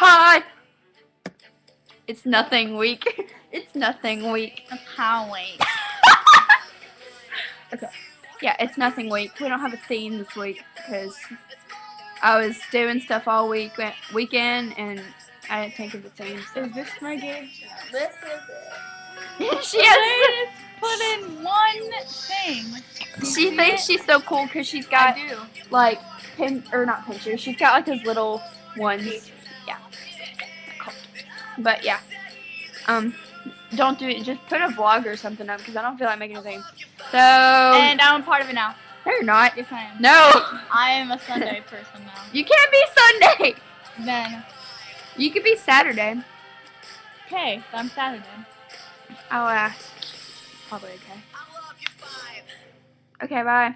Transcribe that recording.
Hi. It's nothing week. It's nothing week. That's how late. Yeah, it's nothing week. We don't have a theme this week because I was doing stuff all week weekend and I didn't think of the theme. So. Is this my gauge? This is it. she has. Put in one thing. She thinks she's so cool because she's got like pin or not pinchers. She's got like those little ones. Yeah. But yeah. Um, don't do it. Just put a vlog or something up because I don't feel like making a thing. So. And I'm part of it now. no, you're not. Yes, I am. No. I am a Sunday person now. You can't be Sunday. Then, You could be Saturday. okay, I'm Saturday. I'll ask. Probably okay. Okay, bye.